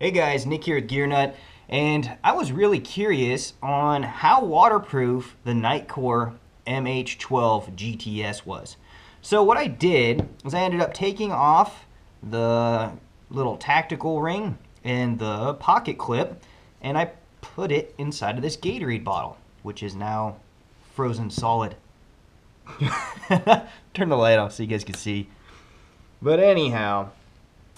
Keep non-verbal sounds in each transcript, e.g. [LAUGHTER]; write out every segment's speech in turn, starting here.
Hey guys, Nick here at GearNut, and I was really curious on how waterproof the Nitecore MH12 GTS was. So what I did was I ended up taking off the little tactical ring and the pocket clip, and I put it inside of this Gatorade bottle, which is now frozen solid. [LAUGHS] Turn the light off so you guys can see. But anyhow,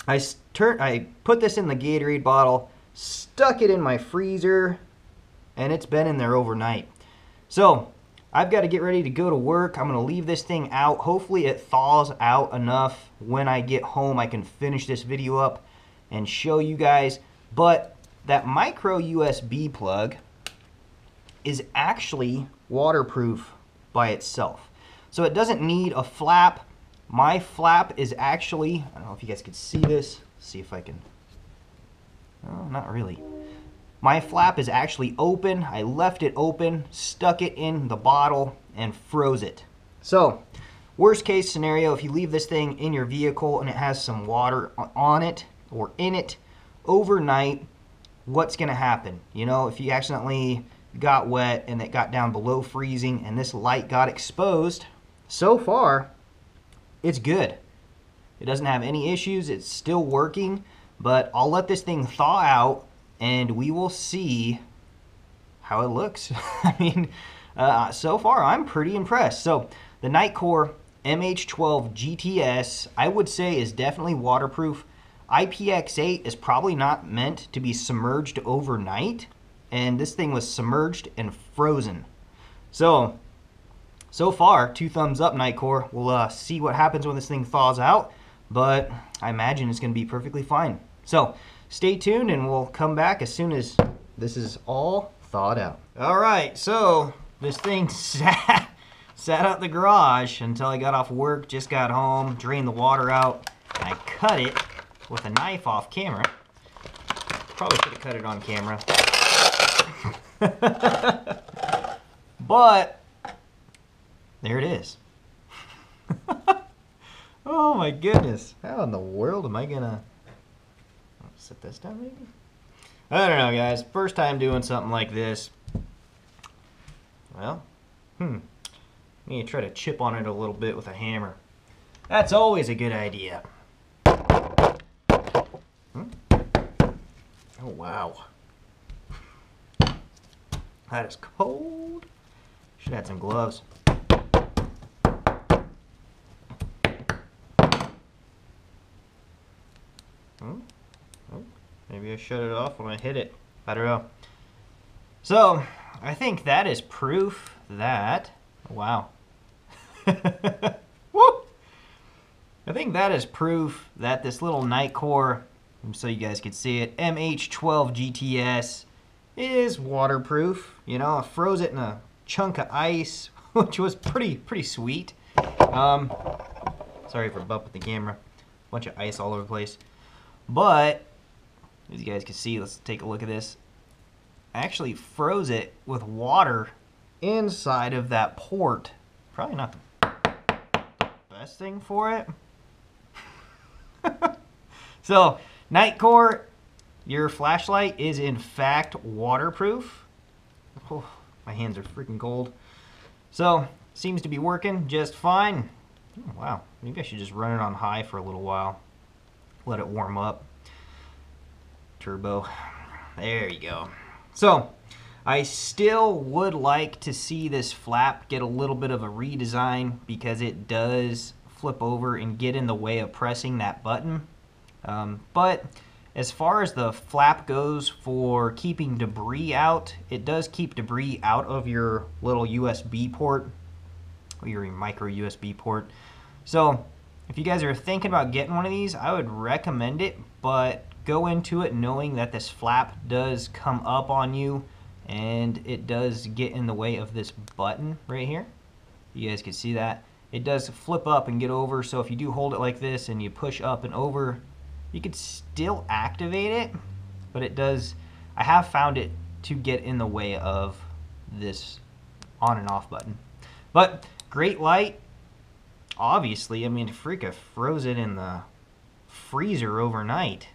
I turn I put this in the Gatorade bottle, stuck it in my freezer, and it's been in there overnight. So I've got to get ready to go to work. I'm gonna leave this thing out. Hopefully it thaws out enough when I get home I can finish this video up and show you guys. But that micro USB plug is actually waterproof by itself. So it doesn't need a flap. My flap is actually, I don't know if you guys can see this. see if I can, not really. My flap is actually open. I left it open, stuck it in the bottle, and froze it. So, worst case scenario, if you leave this thing in your vehicle and it has some water on it or in it overnight, what's gonna happen? You know, if you accidentally got wet and it got down below freezing and this light got exposed, so far, it's good. It doesn't have any issues. It's still working, but I'll let this thing thaw out and we will see how it looks. [LAUGHS] I mean, uh, so far I'm pretty impressed. So the Nitecore MH12 GTS, I would say is definitely waterproof. IPX8 is probably not meant to be submerged overnight, and this thing was submerged and frozen. So so far, two thumbs up, Nitecore. We'll uh, see what happens when this thing thaws out, but I imagine it's going to be perfectly fine. So stay tuned and we'll come back as soon as this is all thawed out. All right, so this thing [LAUGHS] sat, sat out the garage until I got off work, just got home, drained the water out, and I cut it with a knife off camera. Probably should have cut it on camera. [LAUGHS] but there it is. [LAUGHS] oh my goodness. How in the world am I gonna set this down maybe? I don't know guys. First time doing something like this. Well, hmm. I need to try to chip on it a little bit with a hammer. That's always a good idea. Hmm? Oh wow. That is cold. Should add some gloves. Hmm? Oh, maybe I shut it off when I hit it. I don't know. So, I think that is proof that... Wow. [LAUGHS] I think that is proof that this little Nitecore, so you guys can see it, MH12 GTS is waterproof. You know, I froze it in a chunk of ice, [LAUGHS] which was pretty pretty sweet. Um, sorry for bumping the camera. Bunch of ice all over the place. But, as you guys can see, let's take a look at this. I actually froze it with water inside of that port. Probably not the best thing for it. [LAUGHS] so, Nitecore, your flashlight is in fact waterproof. Oh, my hands are freaking cold. So, seems to be working just fine. Oh, wow, maybe I should just run it on high for a little while let it warm up. Turbo. There you go. So, I still would like to see this flap get a little bit of a redesign because it does flip over and get in the way of pressing that button. Um, but as far as the flap goes for keeping debris out, it does keep debris out of your little USB port, or your micro USB port. So if you guys are thinking about getting one of these, I would recommend it, but go into it knowing that this flap does come up on you and it does get in the way of this button right here. You guys can see that. It does flip up and get over, so if you do hold it like this and you push up and over, you could still activate it, but it does, I have found it to get in the way of this on and off button. But great light, obviously, I mean, freak, I froze it in the freezer overnight.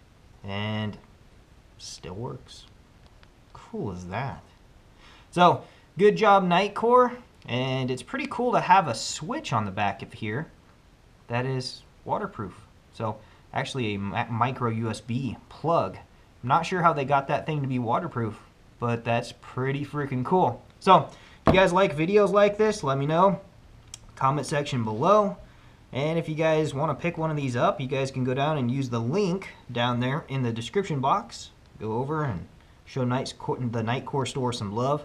And still works. Cool as that. So, good job Nitecore. And it's pretty cool to have a switch on the back of here that is waterproof. So, actually a micro USB plug. I'm not sure how they got that thing to be waterproof, but that's pretty freaking cool. So, if you guys like videos like this, let me know. Comment section below. And if you guys want to pick one of these up, you guys can go down and use the link down there in the description box. Go over and show the Nitecore store some love.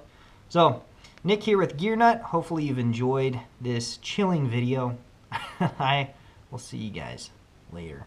So, Nick here with Gear Nut. Hopefully you've enjoyed this chilling video. [LAUGHS] I will see you guys later.